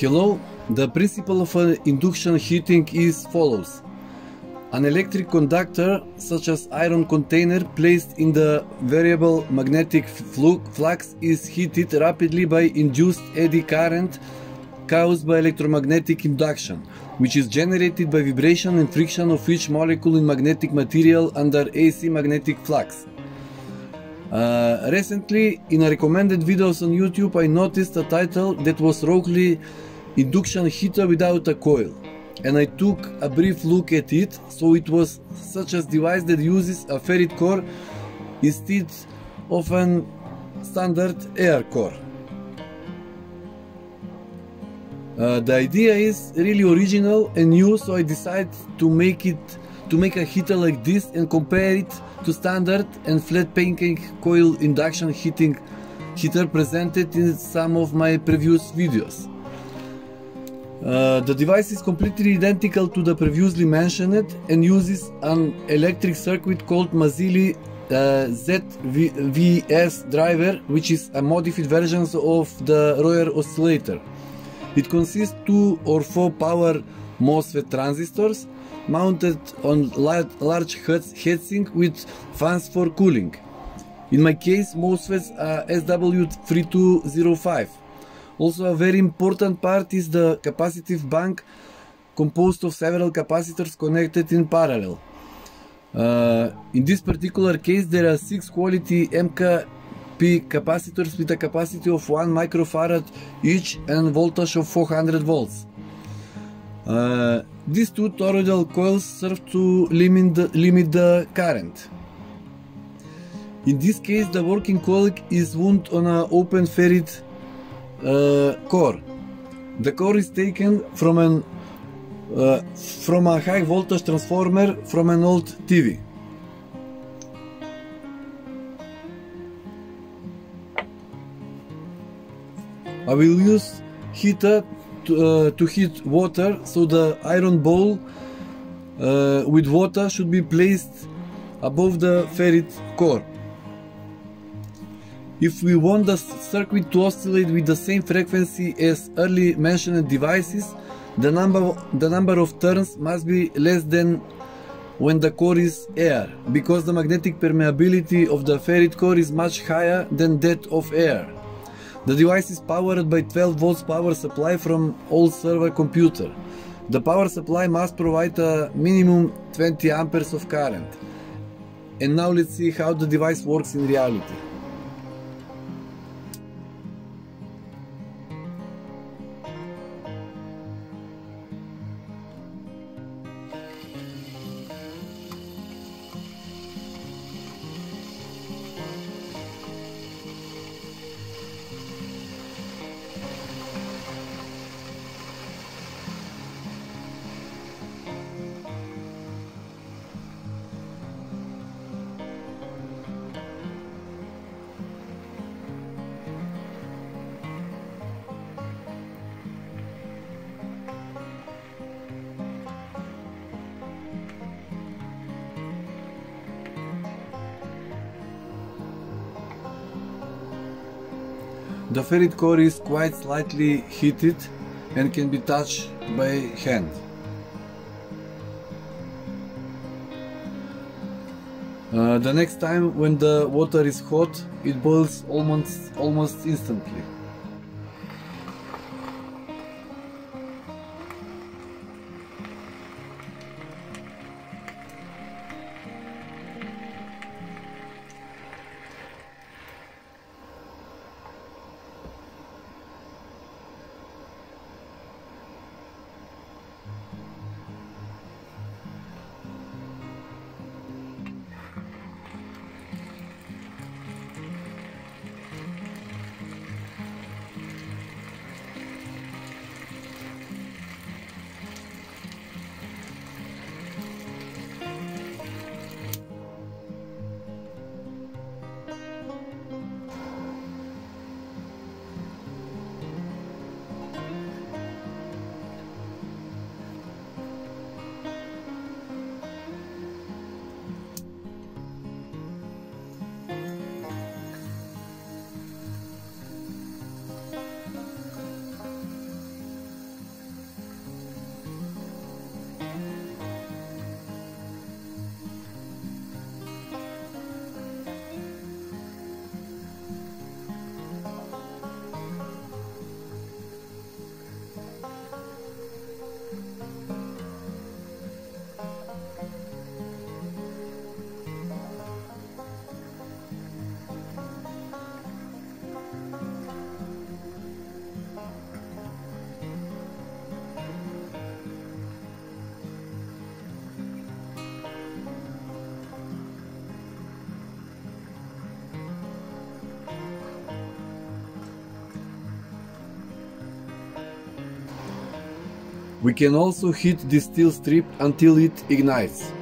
Hello, the principle of induction heating is follows. An electric conductor, such as iron container placed in the variable magnetic flux is heated rapidly by induced eddy current caused by electromagnetic induction, which is generated by vibration and friction of each molecule in magnetic material under AC magnetic flux. Uh, recently, in recommended videos on YouTube, I noticed a title that was wrongly induction heater without a coil and I took a brief look at it so it was such a device that uses a ferrite core instead of an standard air core. Uh, the idea is really original and new so I decided to make it to make a heater like this and compare it to standard and flat pancake coil induction heating heater presented in some of my previous videos. Uh, the device is completely identical to the previously mentioned and uses an electric circuit called Mazzilli uh, ZVS driver, which is a modified version of the Royer oscillator. It consists two or four power MOSFET transistors mounted on large heatsink with fans for cooling. In my case, MOSFETs are SW3205 also a very important part is the capacitive bank composed of several capacitors connected in parallel. Uh, in this particular case there are 6 quality MKP capacitors with a capacity of 1 microfarad each and voltage of 400 volts. These two toroidal coils serve to limit the, limit the current. In this case the working coil is wound on an open ferrite uh, core. The core is taken from an uh, from a high voltage transformer from an old TV. I will use heater to, uh, to heat water so the iron bowl uh, with water should be placed above the ferrite core. If we want the circuit to oscillate with the same frequency as early mentioned devices, the number, the number of turns must be less than when the core is air, because the magnetic permeability of the ferrite core is much higher than that of air. The device is powered by 12 volts power supply from old server computer. The power supply must provide a minimum 20 amperes of current. And now let's see how the device works in reality. The ferrite core is quite slightly heated and can be touched by hand. Uh, the next time when the water is hot, it boils almost, almost instantly. We can also heat the steel strip until it ignites.